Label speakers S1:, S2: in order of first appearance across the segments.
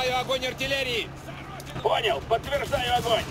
S1: Открываю огонь артиллерии!
S2: Понял, подтверждаю огонь.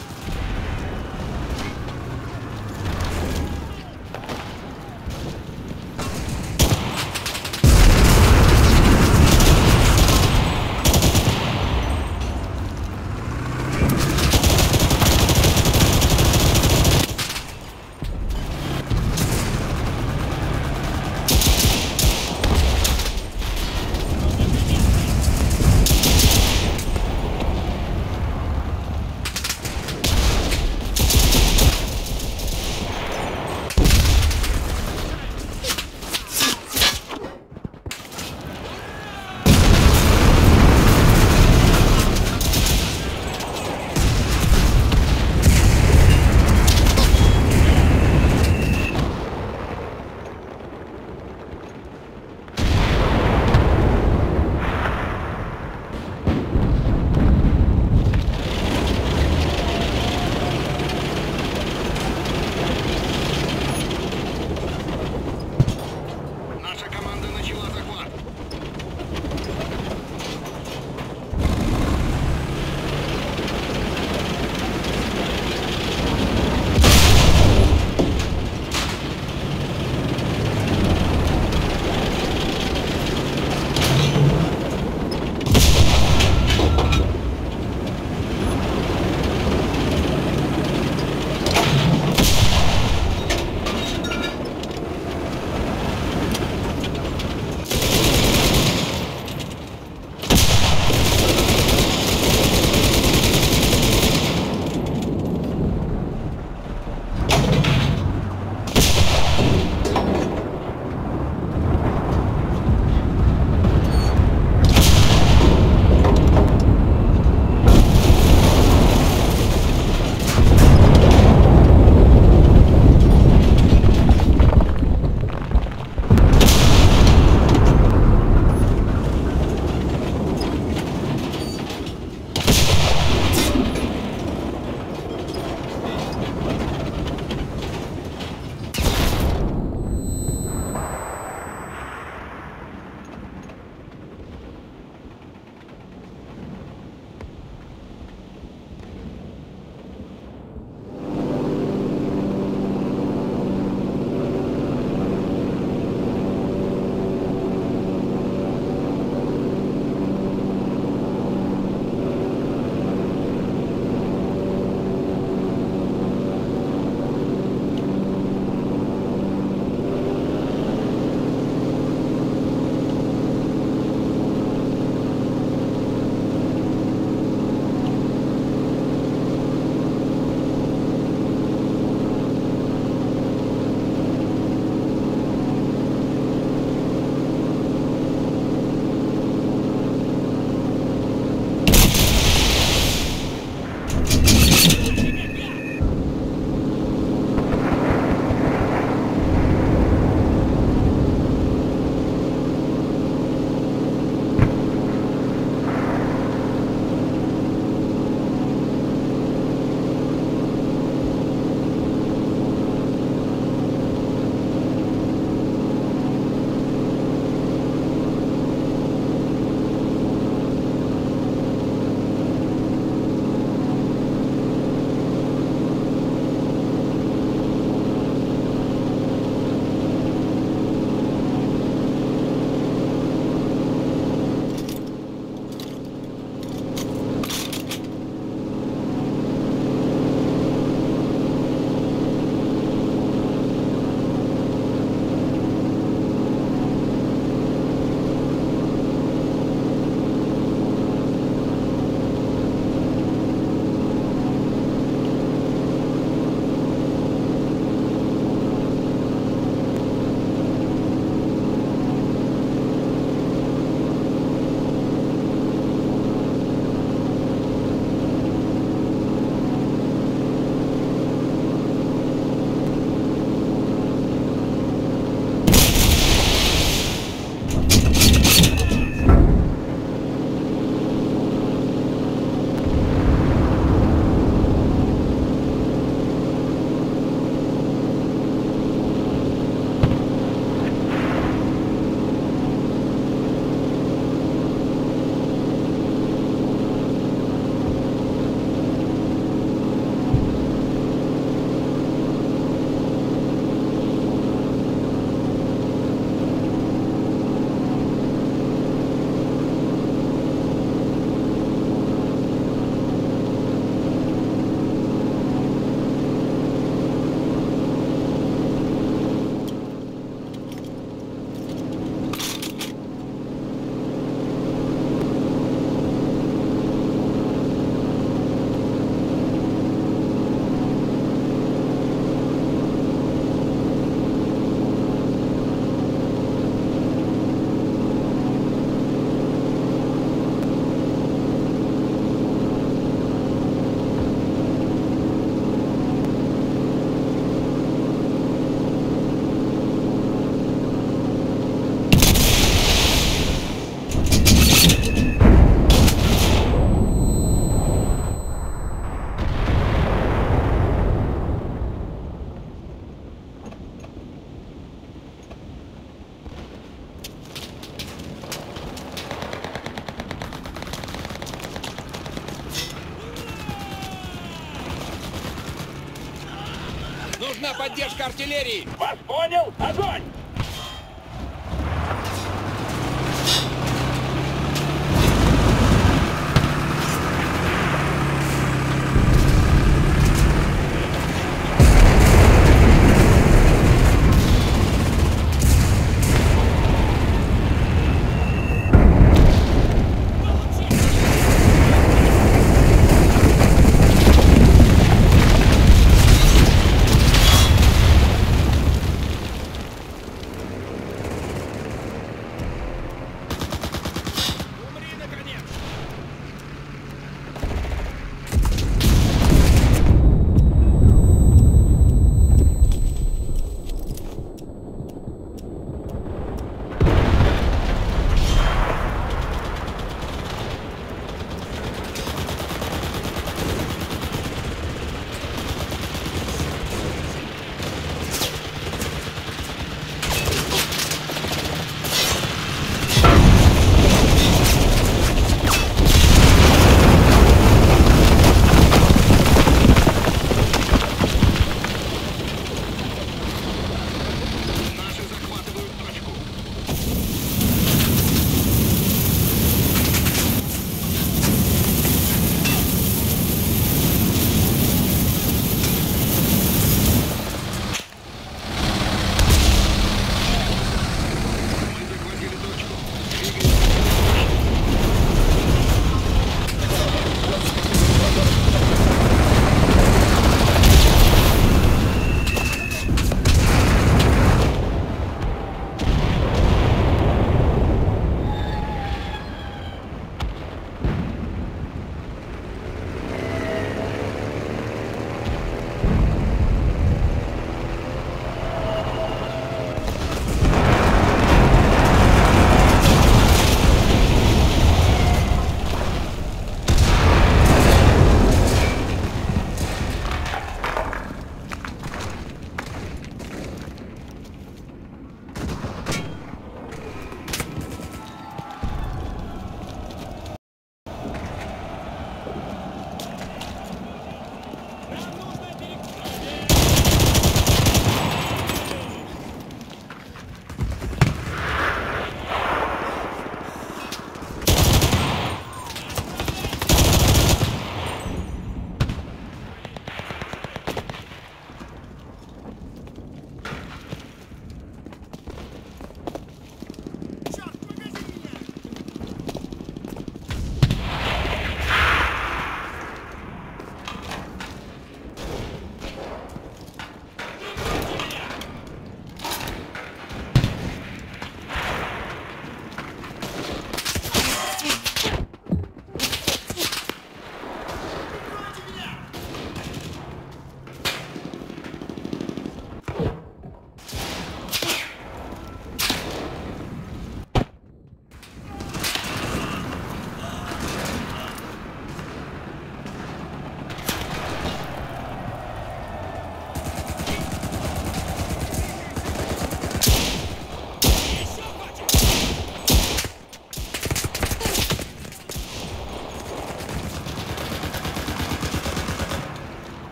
S1: Артиллерии!
S2: Вас понял? Огонь!